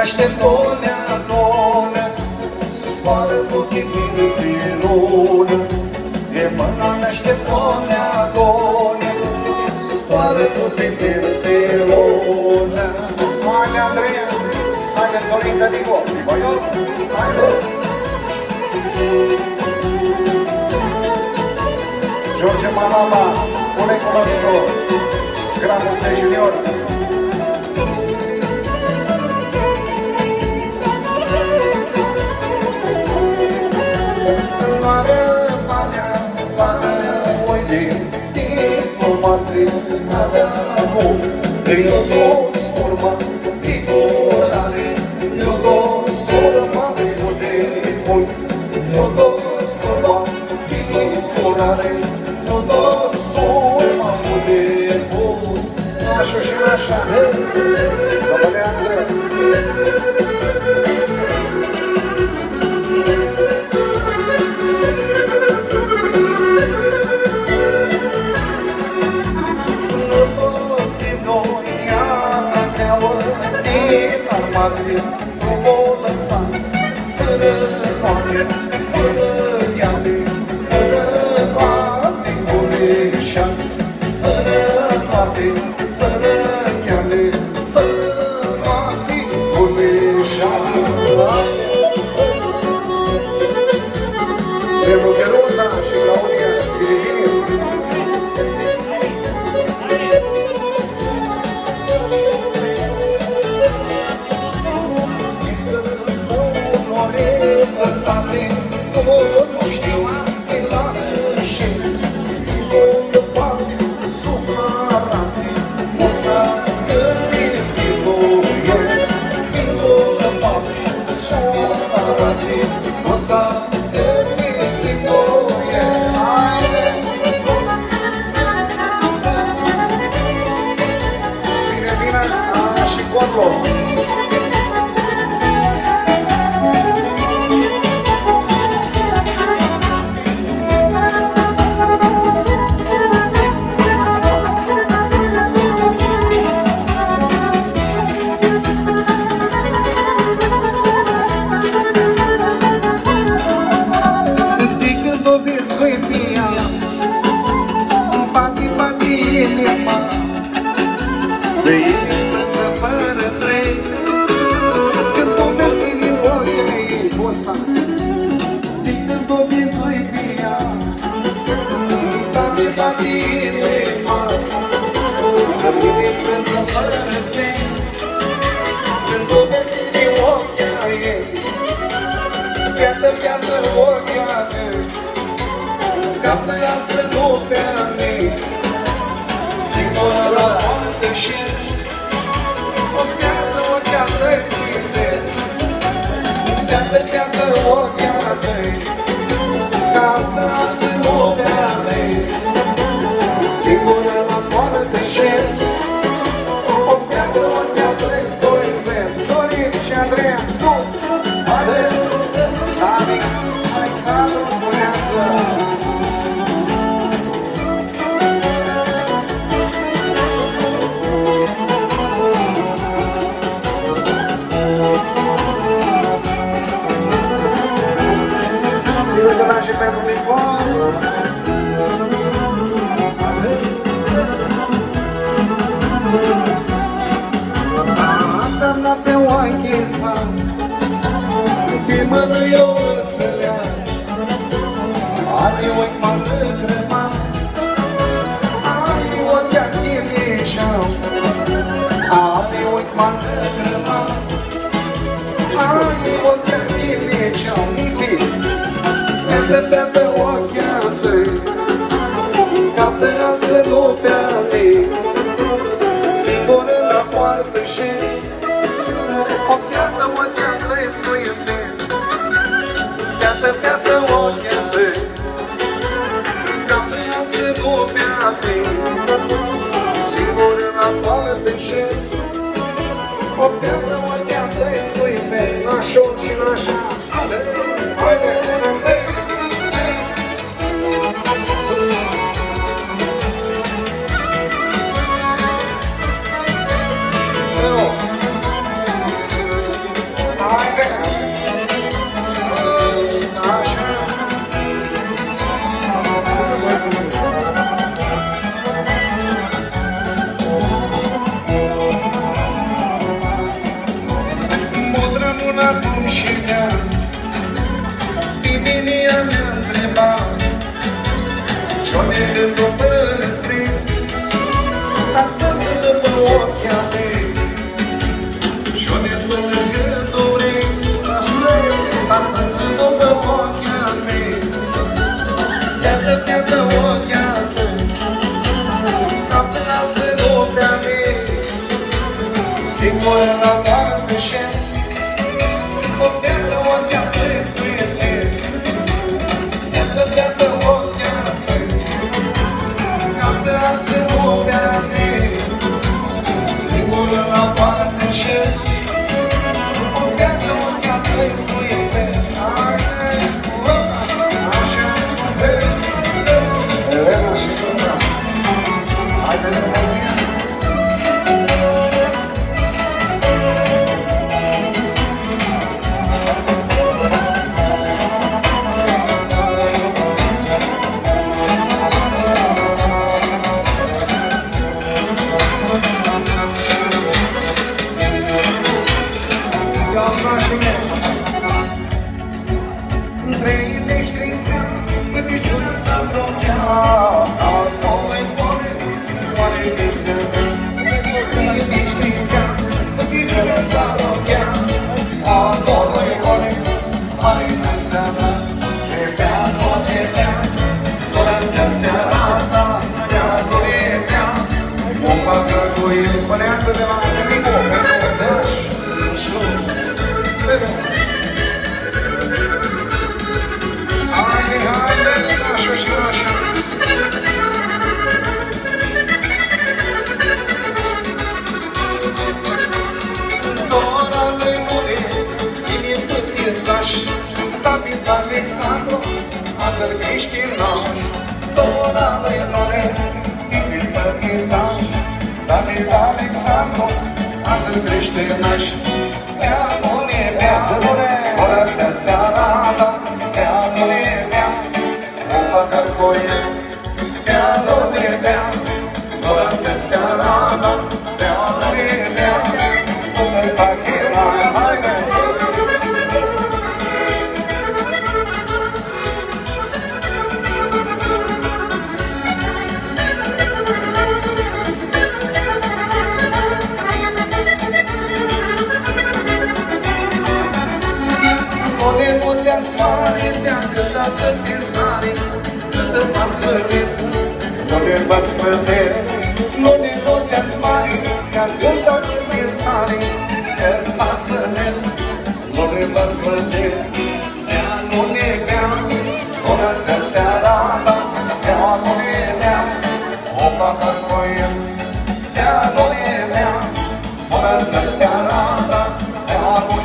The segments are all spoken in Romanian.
naște Donea, Donea Spală tu fitile pe lună De mâna naște Donea, Donea Spală tu fitile pe lună Haide, Andreea! Haide, Sorinda, digo! Digo eu! Hai, sus! George Malama, colegul nostru, Gradul Junior. Ты на нос формат De suflarații, o să mei Cap de alță nu pe mei. Singură la poartă și O piată, o piată scrie Sorin și Andreea, sus! Înțeleag Are ochi mă. Crema Are ochi active și-au Are ochi mă. Crema Are ochi active și-au Niti Pe pe pe ochii tăi Cap de alță nu pe-a tăi Singură la poartă și faixa. much puteați mare, te-am cântat în sare Cât m-ați vădeți, nu ne v-ați vădeți Nu ne puteați mare, te-am cântat în sare Cât m-ați vădeți, nu ne v-ați vădeți Ea nu ne bea, orați astea rata Ea nu ne bea, o pahar cu el Ea nu ne bea, orați astea rata Ea nu ne bea,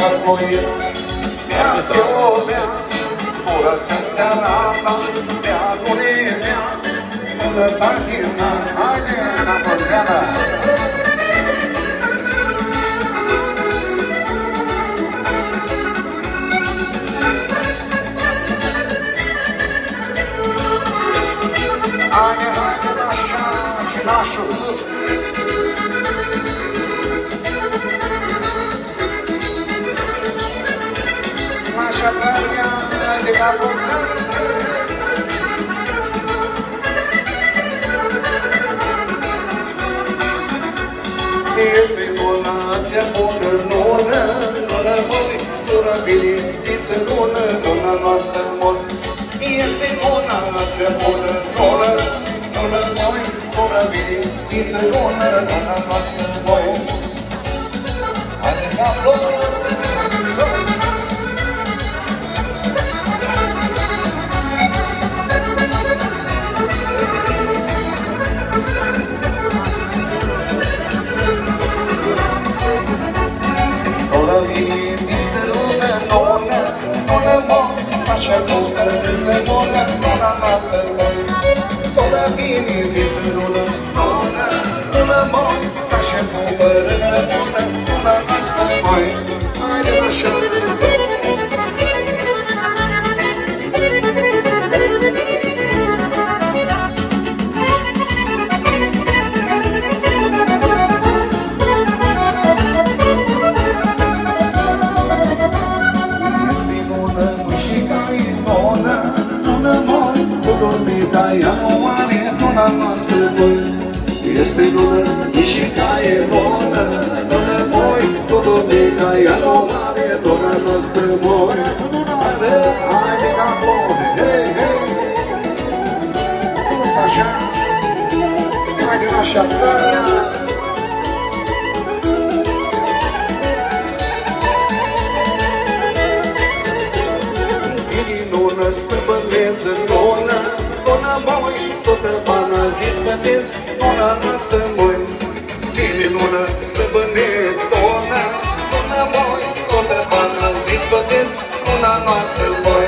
un pahar cu el. Bea, te o bea, nu lăsa seara, Bea, nu ne bea, până la firma, Este donația bună, nună, nună voi, tură bine, să nună, nună noastră mor. Este donația bună, nună, nună voi, tură bine, să nună, nună noastră voi. Haide ca Mona, Mona, nossa mãe haide așa, tăia. Nună stăpâneță, nună, nună moi, toată pana zis băteți, nuna noastră moi. Bine nună stăpâneți, nună, nună moi, toată pana zis băteți, nuna noastră moi.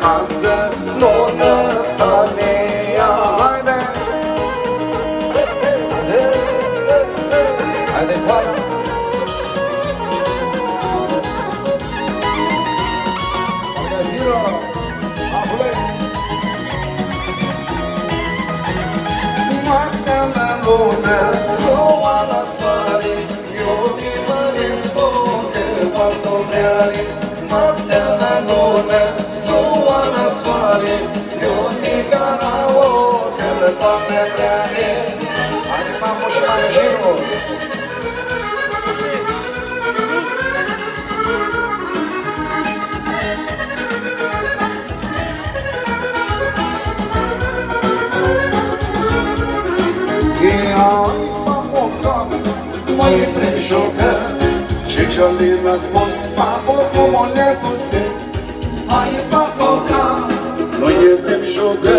Ta Azi notă ta mea Haide! Haide, coară! Haide, Ziro! Ahule! Noaptea la lună, soa la soare, eu nimăresc focă, poartă vreare. Noaptea la lună, soa la soare, eu tigara ocă, doamne vreare. Haide, Cieciolina spod papo pomonetuce, a je papoka. Moje frężoka,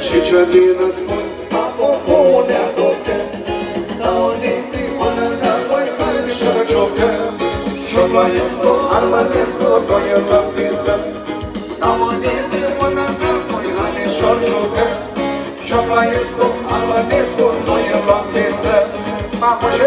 Cieciolina spod papo pomonetuce, a oni ty ona na moj frężoka. Ciągła jest to armanesko, to je lapica, a oni ty ona na moj frężoka. Ciągła jest to armanesko, to je lapica. Mamă, și